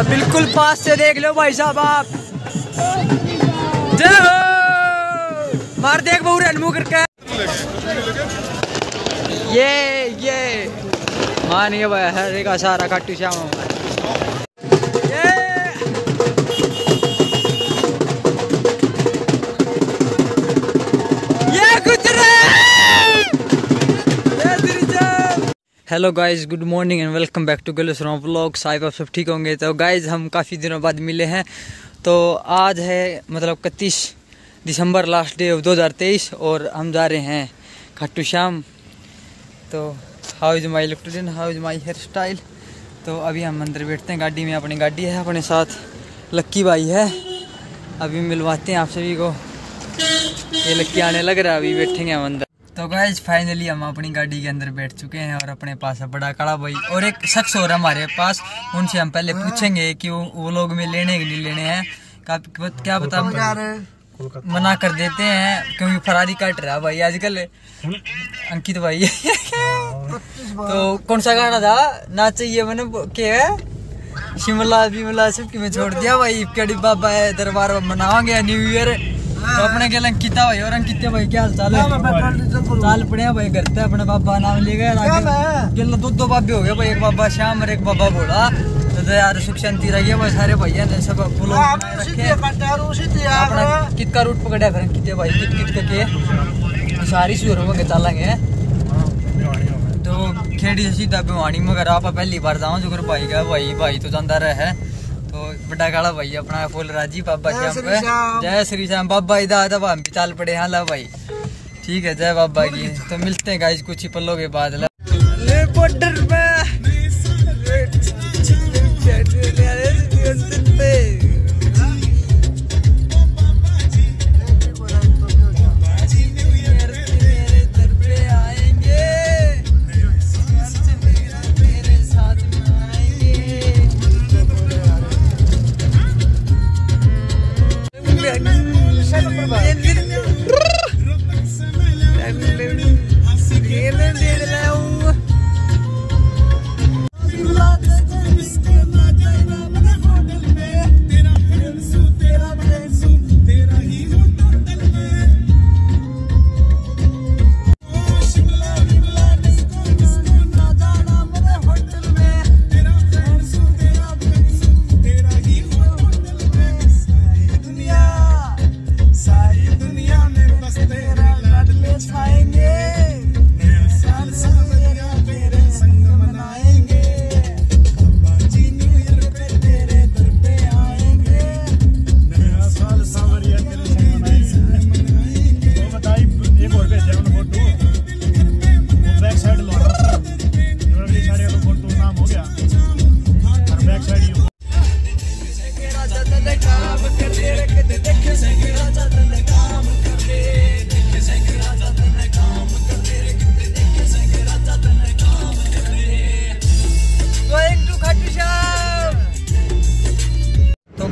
बिल्कुल पास से देख लो भाई साहब आप। जय हो! मार देख बहु रन मुँह करके। ये ये। मान ये भाई, हरे का सारा Khatu Shyam. Hello guys good morning and welcome back to गलस रॉ व्लॉग साहिब आप सब ठीक होंगे। तो गाइस हम काफ़ी दिनों बाद मिले हैं। तो आज है मतलब इकतीस दिसंबर लास्ट डे ऑफ़ 2023 और हम जा रहे हैं खट्टू श्याम। तो how is my electrician how is my hair style तो अभी हम अंदर बैठते हैं। गाड़ी में अपनी गाड़ी है, अपने साथ लक्की भाई है। अभी मिलवाते हैं आप सभी को। ये लक्की आने लग रहा है, अभी बैठेंगे हम अंदर। तो गाइज़ फाइनली हम अपनी गाड़ी के अंदर बैठ चुके हैं और अपने पास है बड़ा काला भाई और एक शख्स और है हमारे पास। उनसे हम पहले पूछेंगे कि वो, वो लोग में लेने के नहीं लेने हैं। का- क्या बता मना कर देते हैं क्योंकि फरारी काट रहा है भाई आजकल। अंकित भाई। तो कौन सा गाना था? ना चाहिए मैंने है? शिमला विमला सब की मैं छोड़ दिया भाई? कड़ी बाबा है दरबार मनावांगे न्यू ईयर तो अपने के अंकिता भाई और अंकिता भाई क्या हाल चाल है? चाल पड़े हैं भाई पे अपने बाबा नाम ले गए गिल दो दो बाबे हो गए भाई एक बाबा श्याम और एक बाबा भोला। तो तो यार सुख शांति रही भाई सारे भैया ने सब फूलों रखे। अपना कित का रूट पकड़ा फिर कितने भाई कित कित के? सारी सुरों में चलेंगे। तो खेड़ी सीधा भिवानी मगर आप पहली बार जाओ जो भाई का भाई भाई तो जाता रहे। है तो बड़ा काला भाई अपना फुल राज़ी बाबा श्याम पे जय श्री श्याम बाबा जी दादा हम भी चाल पड़े हाँ ला भाई ठीक है जय बाबा की तो मिलते हैं गाइस कुछ ही पलों के बाद ले बॉर्डर पे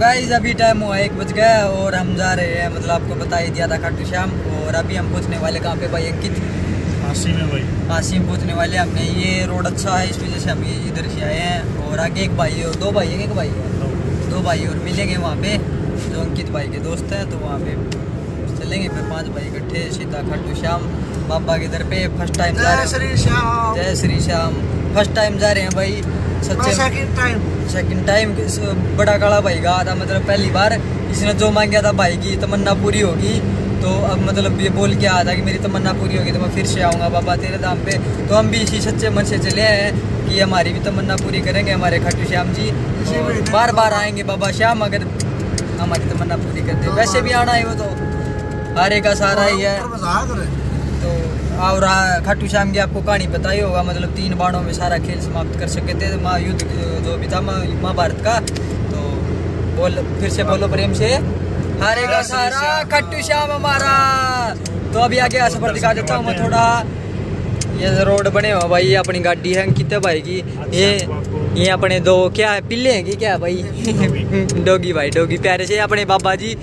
गाइज़ अभी टाइम हुआ एक बज गया और हम जा रहे हैं मतलब आपको बता ही दिया था खाटू श्याम और अभी हम पहुँचने वाले कहाँ पे भाई? अंकित? अस्सी में भाई। कासिम पहुँचने वाले हैं। हमने ये रोड अच्छा है इस वजह से हम ये इधर से आए हैं और आगे एक भाई और दो भाई है एक भाई है। दो भाई और मिलेंगे वहाँ पे जो अंकित भाई के दोस्त हैं तो वहाँ पे चलेंगे फिर पाँच भाई इकट्ठे सीधा खाटू श्याम बाबा के दर पे फ़र्स्ट टाइम जा रहे हैं। श्याम। जय श्री श्याम। फ़र्स्ट टाइम जा रहे हैं भाई। सच्चे सेकंड टाइम सेकंड टाइम बड़ा काला भाई गा था मतलब पहली बार। इसने जो मांगा था भाई की तमन्ना पूरी होगी। तो अब मतलब ये बोल के आया था कि मेरी तमन्ना पूरी होगी तो मैं फिर से आऊँगा बाबा तेरे दाम पे। तो हम भी इसी सच्चे मन से चले आए हैं कि हमारी भी तमन्ना पूरी करेंगे हमारे खाटू श्याम जी। बार बार आएँगे बाबा श्याम अगर हमारी तमन्ना पूरी करते वैसे भी आना है वो तो। हारे का सहारा ही है। तो और खाटू श्याम की आपको कहानी पता ही होगा मतलब तीन बाणों में सारा खेल समाप्त कर सके थे। महा युद्ध जो भी था महाभारत का। तो बोल फिर से बोलो प्रेम से। हारेगा सारा खाटू श्याम हमारा। तो अभी आगे का सफ़र दिखा देता हूँ मैं थोड़ा। ये रोड बने हुआ भाई अपनी गाड़ी है अंकित भाई की? ये ये अपने दो क्या है पिल्ले हैं कि क्या भाई? डोगी। भाई डोगी प्यारे से अपने बाबा जी।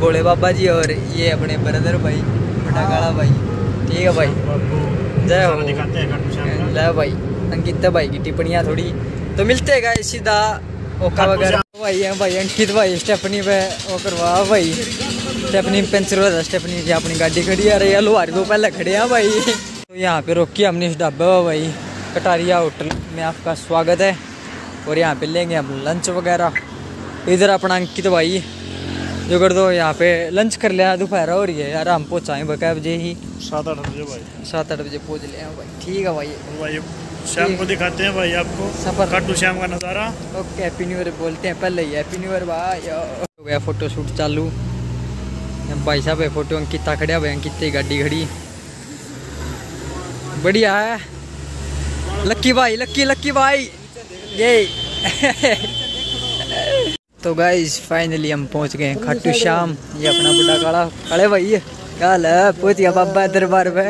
भोले बाबा जी और ये अपने ब्रदर भाई बड़ा काला भाई। ठीक है भाई। जय हो। जय भाई। अंकित भाई की टिप्पणियाँ थोड़ी। तो मिलते हैं गाइस सीधा ओका वगैरह भाई है भाई अंकित भाई स्टेपनी पे वो करवा भाई। स्टेपनी पंचर हुआ स्टेपनी की अपनी गाड़ी खड़ी आ रही है लोहारी तो पहले खड़े हैं भाई। तो यहाँ पे रोकी हमने इस ढाबे भाई। कटारिया होटल में आपका स्वागत है। और यहाँ पे लेंगे हम लंच वगैरह। इधर अपना अंकित भाई। जो कर दो यहाँ पे लंच कर लिया दोपहर हो रही है यार हम पहुँचाएँ बकै बजे ही। सात आठ बजे भाई। सात आठ बजे पहुँच ले भाई। ठीक है भाई। भाई शाम को दिखाते हैं भाई आपको सफ़र। खाटू श्याम का नज़ारा। ओके हैप्पी न्यू ईयर बोलते हैं पहले ही हैप्पी न्यू ईयर भाई हो गया फ़ोटो शूट चालू भाई साहब है फ़ोटो अंकिता खड़िया भाई अंकित गाड़ी खड़ी। बढ़िया है। लक्की भाई लक्की लक्की भाई। ये तो गाइस फाइनली हम पहुँच गए खाटू श्याम। ये अपना बड़ा काला काले भाई क्या है? पहुँच बाबा दरबार पे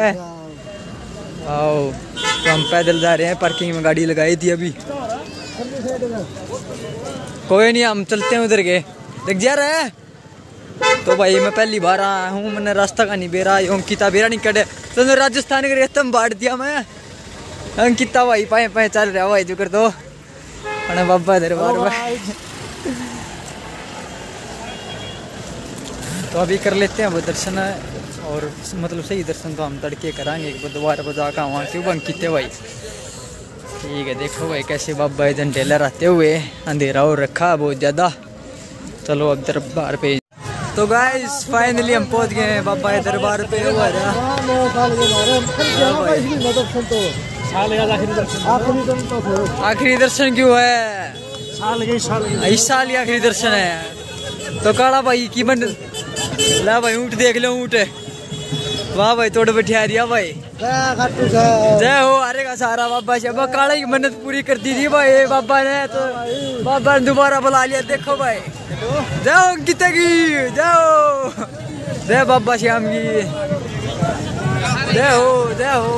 आओ तो हम पैदल जा रहे हैं। पार्किंग में गाड़ी लगाई थी अभी। कोई नहीं, हम चलते हैं उधर के। देख, जा रहा है। तो भाई, मैं पहली बार आया हूँ। मैंने रास्ता का नहीं बेरा, अंकिता बेरा नहीं कटे। तो राजस्थान के रेतम बांट दिया मैं। अंकिता भाई, पाए पाए चल रहा भाई, जो कर दो। बाबा दरबार में। तो अभी कर लेते हैं वो दर्शन और मतलब सही दर्शन तो हम तड़के कराएँगे एक बार दोबारा बजा का वहाँ क्यों अंकित भाई? ठीक है देखो भाई कैसे बाबा इधर टेलर आते हुए अंधेरा हो रखा बहुत ज़्यादा। चलो अब दरबार पे। तो गाइस फाइनली हम पहुँच गए हैं बाबा दरबार पे। आखिरी दर्शन क्यों है? इस साल ही आखिरी दर्शन है। तो काला भाई की बन ला भाई, ऊँट देख लो, ऊँट। वाह भाई, तोड़ बैठा दिया भाई। जय हो, अरे का सारा बाबा अब काला की मन्नत पूरी कर दी थी भाई बाबा ने तो। बाबा ने दोबारा बुला लिया, देखो भाई। जय हो की, जय हो। जय बाबा श्याम की। जय हो जय हो।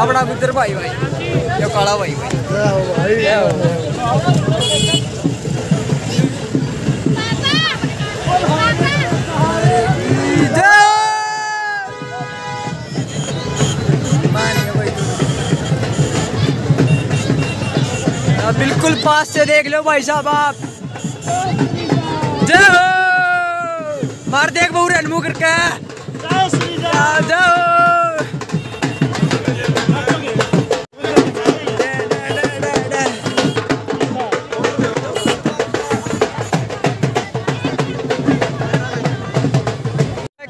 अपना गुजर भाई भाई। यो काला भाई भाई। जय हो। जय बिल्कुल पास से देख लो भाई साहब आप। जय हो। मार देख बहु रनमू करके।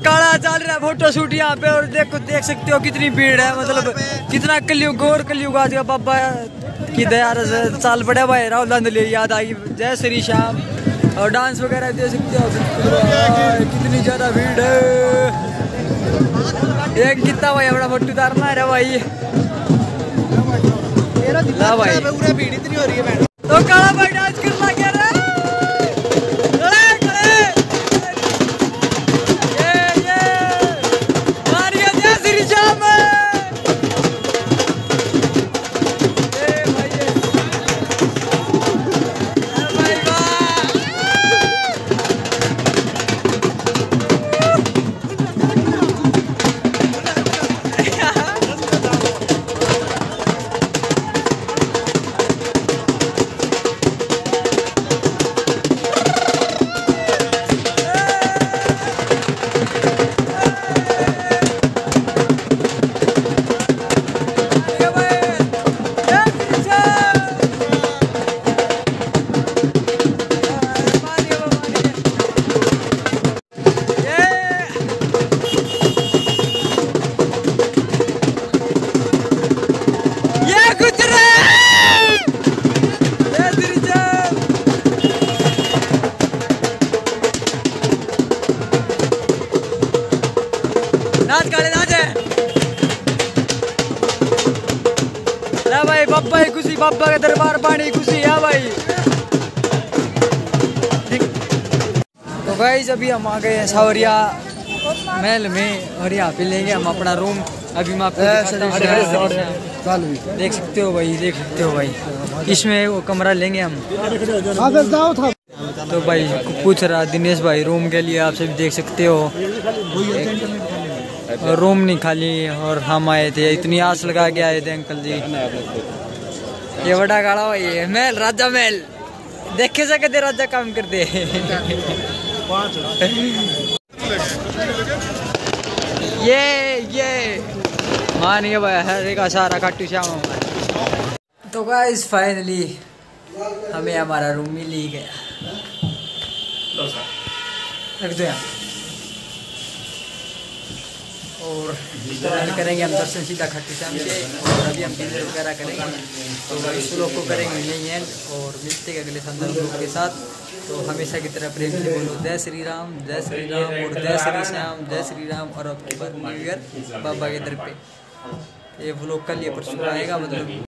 काला चल रहा है फ़ोटो शूट यहाँ पे और देखो, देख सकते हो कितनी भीड़ है मतलब कितना कलयुग गौर कलयुग आज का बाबा की दया से चाल पड़ा भाई राहुल गांधी याद आई जय श्री श्याम और डांस वगैरह दे सकते हो कितनी ज़्यादा भीड़ है एक कितना भाई अपना फ़ोटो उतारना है भाई ला भाई भीड़ इतनी हो रही है तो काला भाई डांस करना नाच काले नाच है। ला भाई बाबा ही खुशी बाबा के दरबार पानी खुशी है भाई। तो गाइस अभी हम आ गए हैं सावरिया महल में और यहाँ पे लेंगे हम अपना रूम अभी मैं आपको देख सकते हो भाई देख सकते हो भाई। इसमें वो कमरा लेंगे हम। तो भाई पूछ रहा दिनेश भाई रूम के लिए आप सभी देख सकते हो। और रूम नहीं खाली और हम आए थे इतनी आस लगा के आए थे अंकल जी। ये बड़ा गाड़ा भाई है महल राजा महल। देखे से कदे राजा काम कर दे ये ये। मान ये भाई हरे का सारा खाटू श्याम तो गाइस फाइनली हमें हमारा रूम मिल ही गया। रख दो यहाँ। और करेंगे, हम दर्शन सीधा खट्टी श्याम से, और अभी हम डिनर वगैरह करेंगे तो इस लोग को करेंगे यही एंड और मिलते हैं अगले संदर्भ लोग के साथ। तो हमेशा की तरह प्रेम से बोलो, जय श्री राम, जय श्री राम, और जय श्री श्याम, जय श्री राम, और अब न्यू ईयर बाबा के दर पे। ये लोग कल ये परसों आएगा मतलब